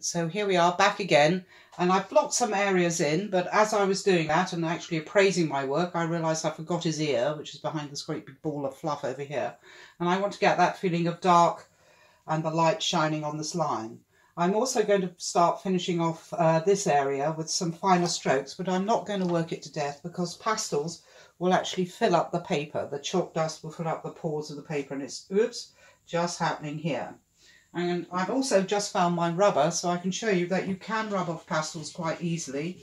so here we are back again and I've blocked some areas in but as I was doing that and actually appraising my work I realised I forgot his ear which is behind this great big ball of fluff over here and I want to get that feeling of dark and the light shining on this line. I'm also going to start finishing off uh, this area with some finer strokes but I'm not going to work it to death because pastels will actually fill up the paper. The chalk dust will fill up the pores of the paper and it's, oops, just happening here. And I've also just found my rubber, so I can show you that you can rub off pastels quite easily,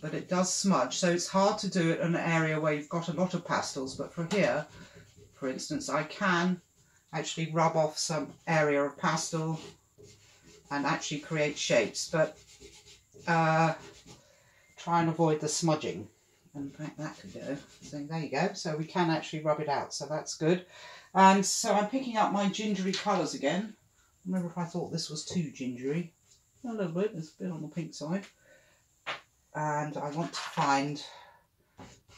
but it does smudge. So it's hard to do it in an area where you've got a lot of pastels, but for here, for instance, I can actually rub off some area of pastel and actually create shapes, but uh, try and avoid the smudging. And that could go. So there you go. So we can actually rub it out, so that's good. And so I'm picking up my gingery colours again. Remember if I thought this was too gingery. A little bit, it's a bit on the pink side. And I want to find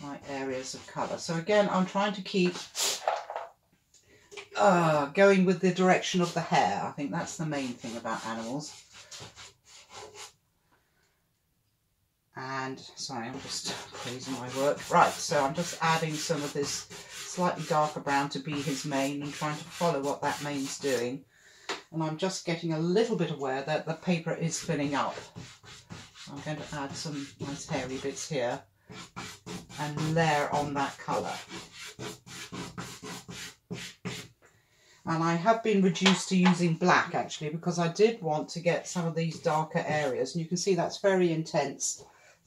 my areas of colour. So again, I'm trying to keep uh, going with the direction of the hair. I think that's the main thing about animals. And, sorry, I'm just praising my work. Right, so I'm just adding some of this slightly darker brown to be his mane and trying to follow what that mane's doing. And I'm just getting a little bit aware that the paper is filling up. I'm going to add some nice hairy bits here and layer on that colour. And I have been reduced to using black actually because I did want to get some of these darker areas. And you can see that's very intense.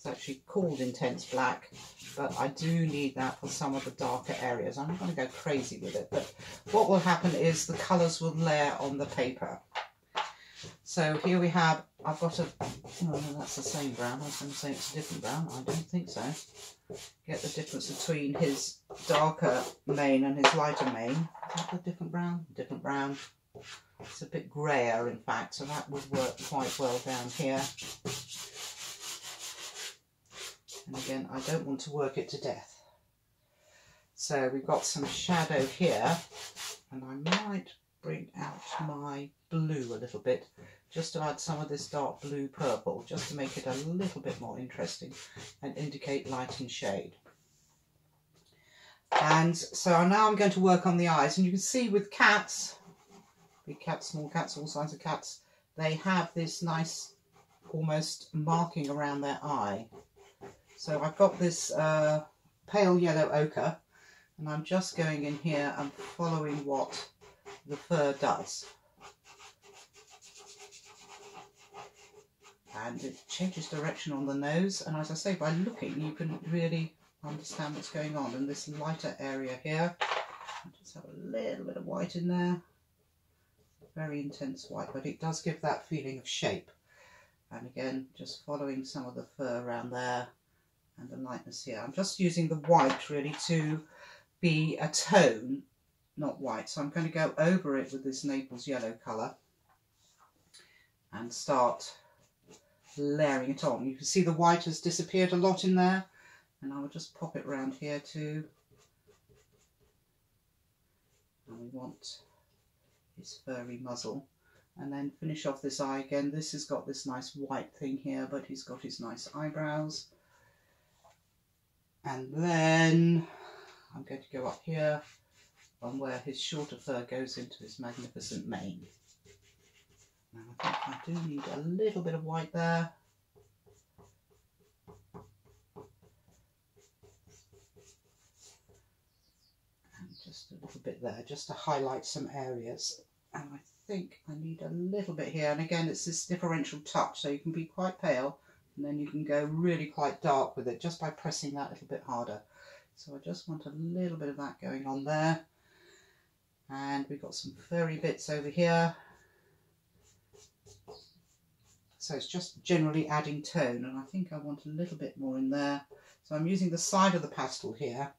Actually called intense black but I do need that for some of the darker areas. I'm not going to go crazy with it, but what will happen is the colours will layer on the paper. So here we have, I've got a, oh no, that's the same brown. I was going to say it's a different brown. I don't think so. Get the difference between his darker mane and his lighter mane. Is that a different brown? Different brown. It's a bit grayer, in fact, so that would work quite well down here. And again, I don't want to work it to death. So we've got some shadow here, and I might bring out my blue a little bit, just to add some of this dark blue purple, just to make it a little bit more interesting and indicate light and shade. And so now I'm going to work on the eyes, and you can see with cats, big cats, small cats, all sizes of cats, they have this nice almost marking around their eye. So I've got this uh, pale yellow ochre and I'm just going in here and following what the fur does. And it changes direction on the nose and as I say by looking you can really understand what's going on in this lighter area here. I just have a little bit of white in there. Very intense white but it does give that feeling of shape. And again just following some of the fur around there and the lightness here. I'm just using the white really to be a tone, not white. So I'm going to go over it with this Naples yellow colour and start layering it on. You can see the white has disappeared a lot in there and I will just pop it around here too. And we want his furry muzzle and then finish off this eye again. This has got this nice white thing here, but he's got his nice eyebrows. And then I'm going to go up here on where his shorter fur goes into his magnificent mane. Now I think I do need a little bit of white there. And just a little bit there, just to highlight some areas. And I think I need a little bit here. And again, it's this differential touch, so you can be quite pale and then you can go really quite dark with it just by pressing that a little bit harder. So I just want a little bit of that going on there. And we've got some furry bits over here. So it's just generally adding tone and I think I want a little bit more in there. So I'm using the side of the pastel here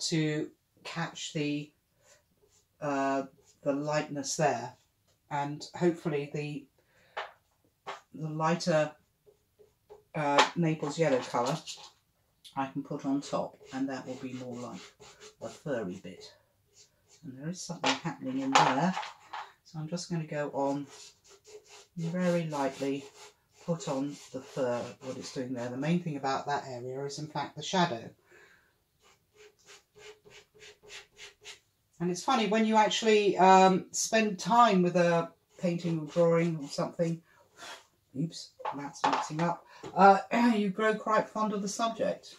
to catch the uh, the lightness there and hopefully the the lighter uh, Naples yellow colour I can put on top and that will be more like a furry bit. And there is something happening in there. So I'm just going to go on very lightly put on the fur, what it's doing there. The main thing about that area is in fact the shadow. And it's funny, when you actually um, spend time with a painting or drawing or something, oops, that's mixing up, uh, you grow quite fond of the subject.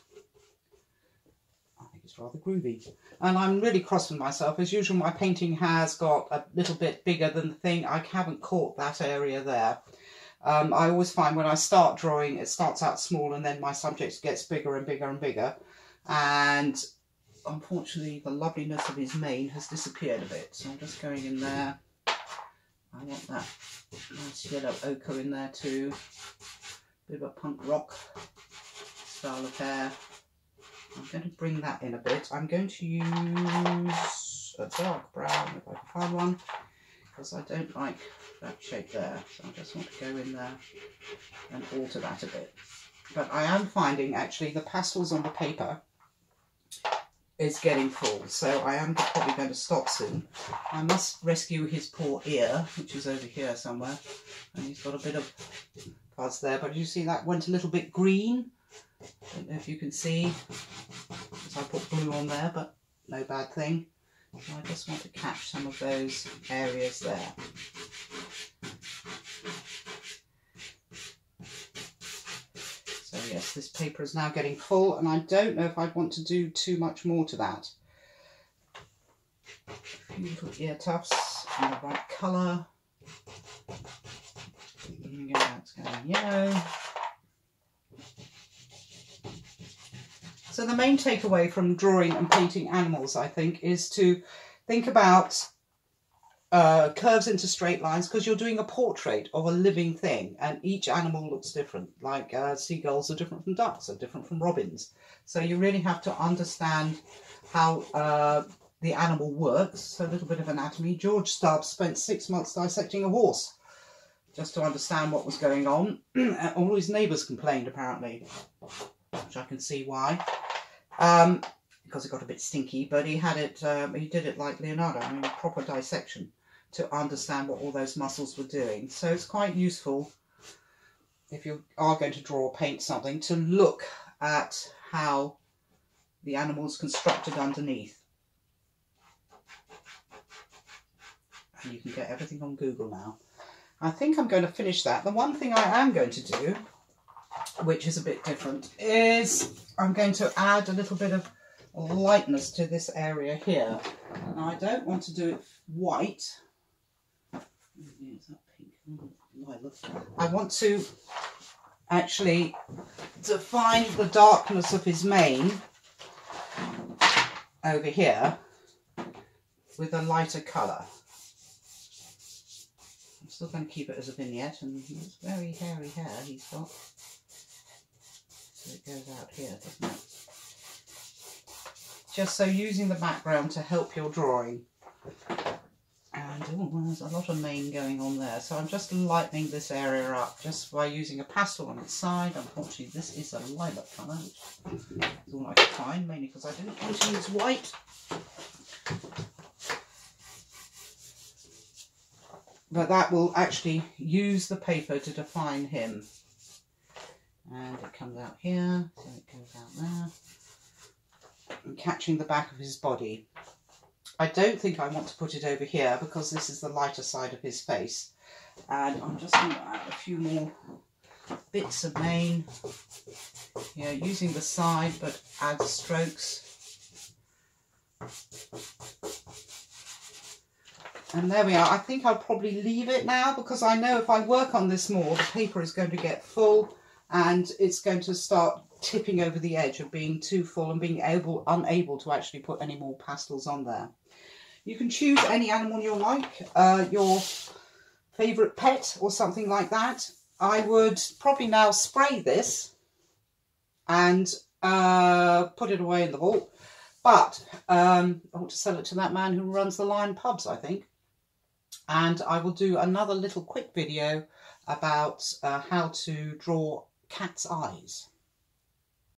I think it's rather groovy. And I'm really cross with myself. As usual, my painting has got a little bit bigger than the thing. I haven't caught that area there. Um, I always find when I start drawing, it starts out small and then my subject gets bigger and bigger and bigger. And unfortunately, the loveliness of his mane has disappeared a bit. So I'm just going in there. I want that nice yellow ochre in there too. Bit of a punk rock style of hair. I'm going to bring that in a bit. I'm going to use a dark brown if I can find one because I don't like that shape there. So I just want to go in there and alter that a bit. But I am finding actually the pastels on the paper is getting full, so I am probably going to stop soon. I must rescue his poor ear, which is over here somewhere, and he's got a bit of fuzz there, but you see that went a little bit green? Don't know if you can see, so I put blue on there, but no bad thing. So I just want to catch some of those areas there. So yes, this paper is now getting full and I don't know if I'd want to do too much more to that. Little ear tufts in the right colour. That's going yellow. So the main takeaway from drawing and painting animals, I think, is to think about uh, curves into straight lines because you're doing a portrait of a living thing and each animal looks different. Like uh, seagulls are different from ducks, are different from robins. So you really have to understand how uh, the animal works. So a little bit of anatomy. George Stubbs spent six months dissecting a horse just to understand what was going on. All his neighbours complained apparently, which I can see why. Um, because it got a bit stinky, but he had it, um, he did it like Leonardo, I mean, proper dissection to understand what all those muscles were doing. So it's quite useful if you are going to draw or paint something to look at how the animal is constructed underneath. And you can get everything on Google now. I think I'm going to finish that. The one thing I am going to do, which is a bit different, is I'm going to add a little bit of lightness to this area here. And I don't want to do it white I want to actually define the darkness of his mane over here with a lighter colour. I'm still going to keep it as a vignette and it's very hairy hair he's got. So it goes out here, doesn't it? Just so using the background to help your drawing there's a lot of mane going on there. So I'm just lightening this area up just by using a pastel on its side. Unfortunately, this is a lilac colour, which is all I could find, mainly because I didn't want to use white. But that will actually use the paper to define him. And it comes out here, so it goes out there. And catching the back of his body. I don't think I want to put it over here because this is the lighter side of his face. And I'm just going to add a few more bits of mane. Yeah, using the side but add strokes. And there we are. I think I'll probably leave it now because I know if I work on this more, the paper is going to get full and it's going to start tipping over the edge of being too full and being able unable to actually put any more pastels on there. You can choose any animal you like, uh, your favourite pet or something like that. I would probably now spray this and uh, put it away in the vault. But um, I want to sell it to that man who runs the Lion Pubs, I think. And I will do another little quick video about uh, how to draw cat's eyes.